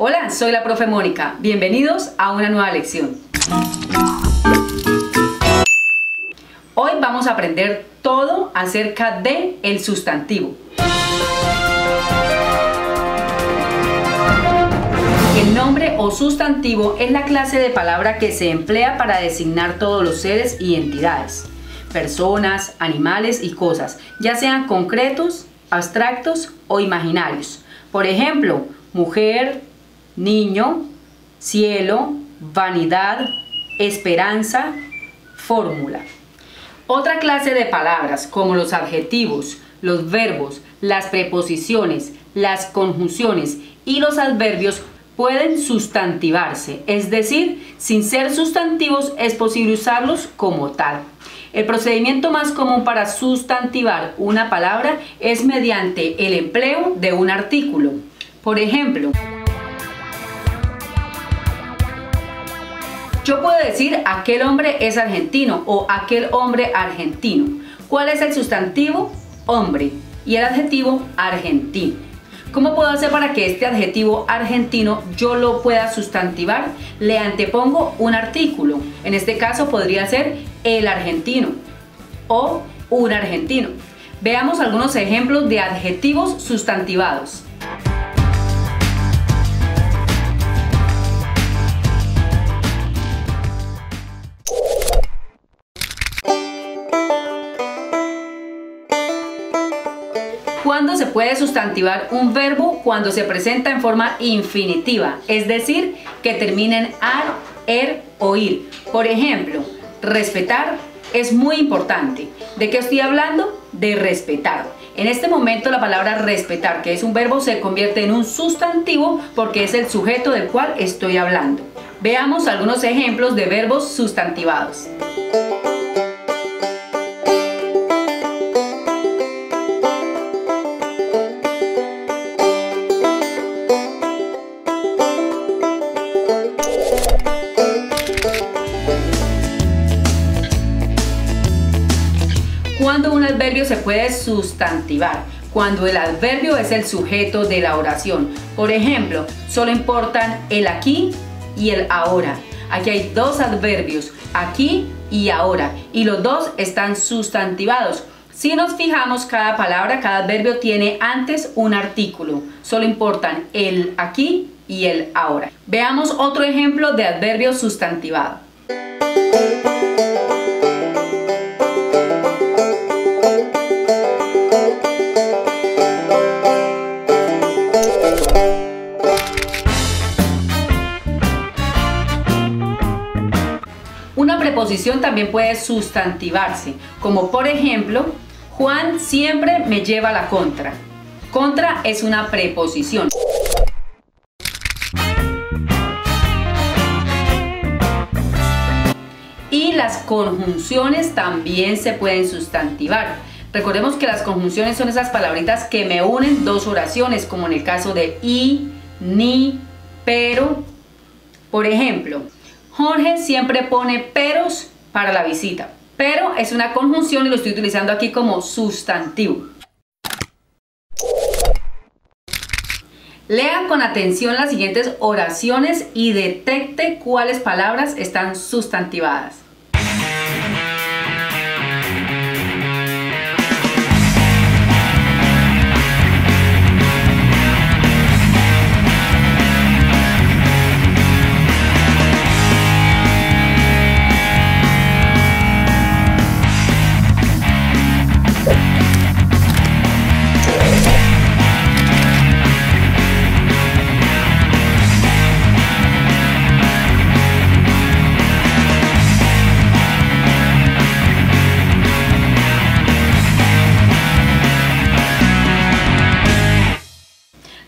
Hola, soy la profe Mónica. Bienvenidos a una nueva lección. Hoy vamos a aprender todo acerca de el sustantivo. El nombre o sustantivo es la clase de palabra que se emplea para designar todos los seres y entidades, personas, animales y cosas, ya sean concretos, abstractos o imaginarios. Por ejemplo, mujer, niño, cielo, vanidad, esperanza, fórmula. Otra clase de palabras como los adjetivos, los verbos, las preposiciones, las conjunciones y los adverbios pueden sustantivarse, es decir, sin ser sustantivos es posible usarlos como tal. El procedimiento más común para sustantivar una palabra es mediante el empleo de un artículo. Por ejemplo, yo puedo decir aquel hombre es argentino o aquel hombre argentino. ¿Cuál es el sustantivo? Hombre. Y el adjetivo argentino. ¿Cómo puedo hacer para que este adjetivo argentino yo lo pueda sustantivar? Le antepongo un artículo. En este caso podría ser el argentino o un argentino. Veamos algunos ejemplos de adjetivos sustantivados. ¿Cuándo se puede sustantivar un verbo? Cuando se presenta en forma infinitiva, es decir, que terminen ar, er o ir. Por ejemplo, respetar es muy importante. ¿De qué estoy hablando? De respetar. En este momento la palabra respetar, que es un verbo, se convierte en un sustantivo porque es el sujeto del cual estoy hablando. Veamos algunos ejemplos de verbos sustantivados. Adverbio se puede sustantivar, cuando el adverbio es el sujeto de la oración. Por ejemplo, solo importan el aquí y el ahora. Aquí hay dos adverbios, aquí y ahora, y los dos están sustantivados. Si nos fijamos, cada palabra, cada adverbio tiene antes un artículo. Solo importan el aquí y el ahora. Veamos otro ejemplo de adverbio sustantivado. Preposición también puede sustantivarse, como por ejemplo, Juan siempre me lleva la contra. Contra es una preposición. Y las conjunciones también se pueden sustantivar. Recordemos que las conjunciones son esas palabritas que me unen dos oraciones, como en el caso de y, ni, pero. Por ejemplo, Jorge siempre pone peros para la visita. Pero es una conjunción y lo estoy utilizando aquí como sustantivo. Lea con atención las siguientes oraciones y detecte cuáles palabras están sustantivadas.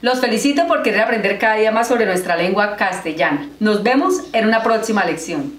Los felicito por querer aprender cada día más sobre nuestra lengua castellana. Nos vemos en una próxima lección.